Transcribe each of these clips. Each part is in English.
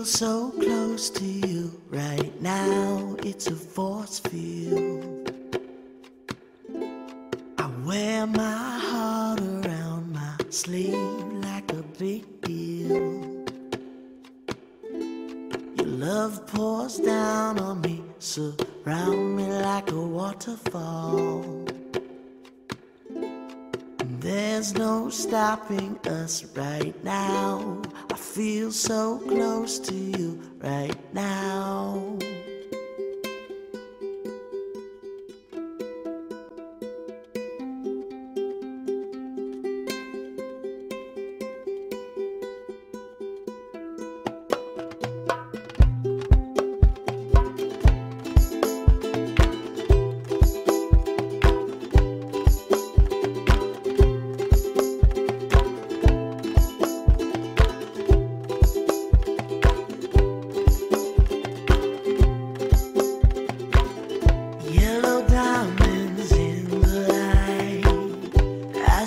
feel so close to you right now. It's a force field. I wear my heart around my sleeve like a big deal. Your love pours down on me, surround me like a waterfall. There's no stopping us right now. I feel so close to you right now.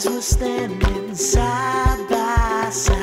were standing side by side.